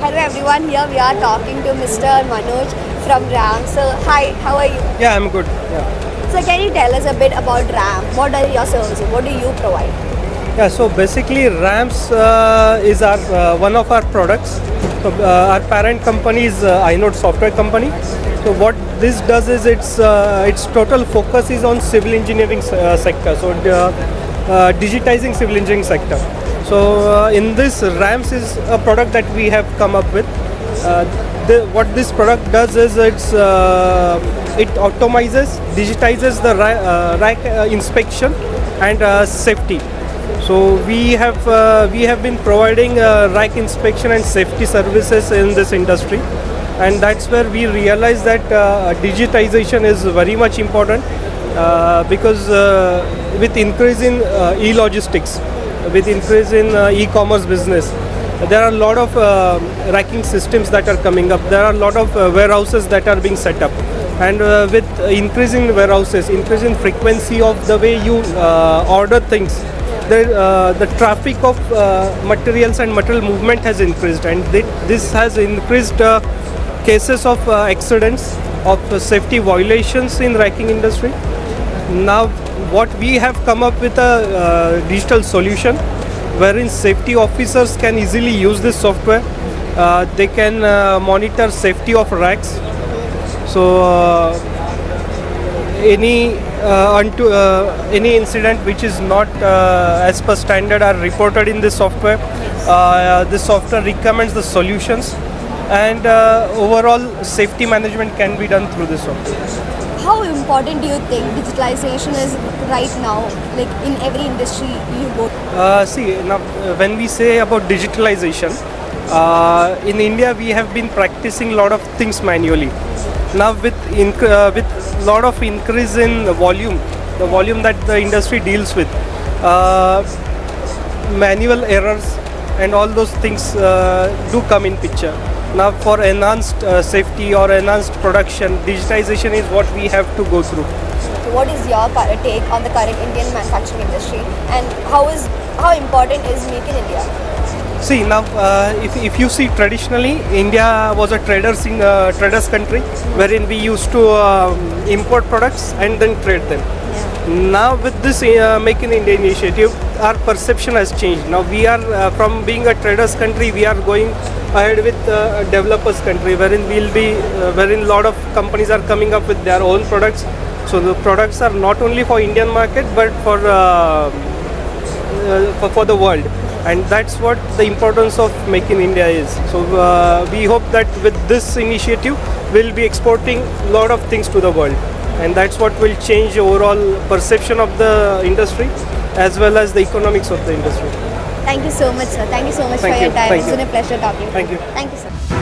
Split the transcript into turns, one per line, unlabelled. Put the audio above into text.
Hello everyone, here we are talking to Mr. Manoj from RAM. So hi, how are you?
Yeah, I'm good. Yeah.
So can you tell us a bit about RAM? What are your services? What do you provide?
Yeah. So basically, RAMS uh, is our uh, one of our products. So uh, our parent company is uh, iNODE Software Company. So what this does is its uh, its total focus is on civil engineering uh, sector. So digitizing civil engineering sector. So uh, in this, RAMS is a product that we have come up with. Uh, the, what this product does is it's uh, it automizes, digitizes the ra- uh, rack uh, inspection and uh, safety. So we have uh, we have been providing uh, rack inspection and safety services in this industry, and that's where we realize that uh, digitization is very much important uh, because uh, with increase in uh, e-logistics, with increase in uh, e-commerce business, there are a lot of uh, racking systems that are coming up. There are a lot of uh, warehouses that are being set up, and uh, with increasing warehouses, increasing frequency of the way you uh, order things, the uh, the traffic of uh, materials and material movement has increased, and thi- this has increased uh, cases of uh, accidents, of uh, safety violations in racking industry. Now, what we have come up with a uh, digital solution wherein safety officers can easily use this software. Uh, they can uh, monitor safety of racks. So, uh, any uh, unto uh, any incident which is not as per standard are reported in this software. The software recommends the solutions, and overall safety management can be done through this software.
How important do you think digitalization is right now, like in every industry you go?
Uh, see, now uh, when we say about digitalization, uh, in India we have been practicing a lot of things manually. Now with uh, with lot of increase in volume, the volume that the industry deals with, uh, manual errors and all those things uh, do come in picture. Now for enhanced uh, safety or enhanced production, digitization is what we have to go through.
What is your take on the current Indian manufacturing industry, and how is how important is Make in India?
See now, uh, if, if you see traditionally, India was a traders in uh, traders country, wherein we used to um, import products and then trade them. Now with this uh, Make in India initiative, our perception has changed. Now we are uh, from being a traders country, we are going ahead with uh, a developers country, wherein we'll be, uh, wherein lot of companies are coming up with their own products. So the products are not only for Indian market, but for uh, uh, for, for the world and that's what the importance of make in india is so uh, we hope that with this initiative we'll be exporting a lot of things to the world and that's what will change the overall perception of the industry as well as the economics of the industry
Thank you so much, sir. Thank you so much
Thank
for
you.
your time.
Thank
it's
you.
been a pleasure talking.
Thank you.
Thank you, sir.